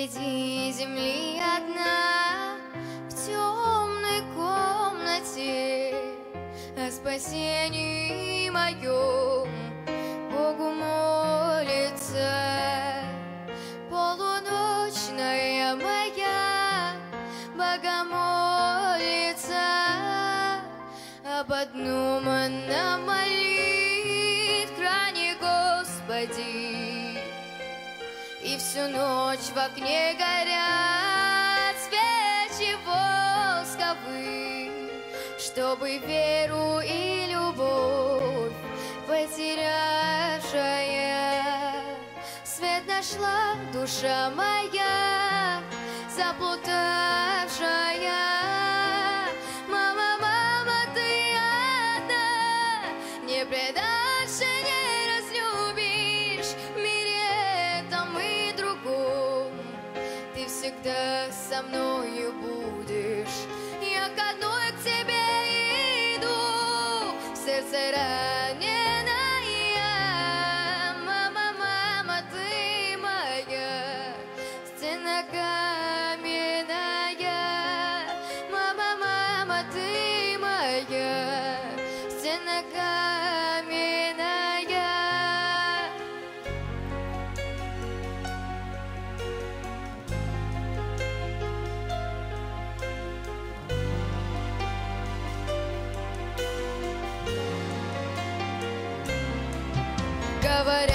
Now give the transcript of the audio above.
среди земли одна В темной комнате О спасении моем Богу молится. Полуночная моя Бога молится Об одном она молит Крайне Господи всю ночь в окне горят свечи восковые, чтобы веру и любовь потерявшая свет нашла душа моя заплутавшая. Всегда со мною будешь, я к одной к тебе иду, в сердце раненая. Мама, мама, ты моя, стена каменная. Мама, мама, ты моя, стена каменная. whatever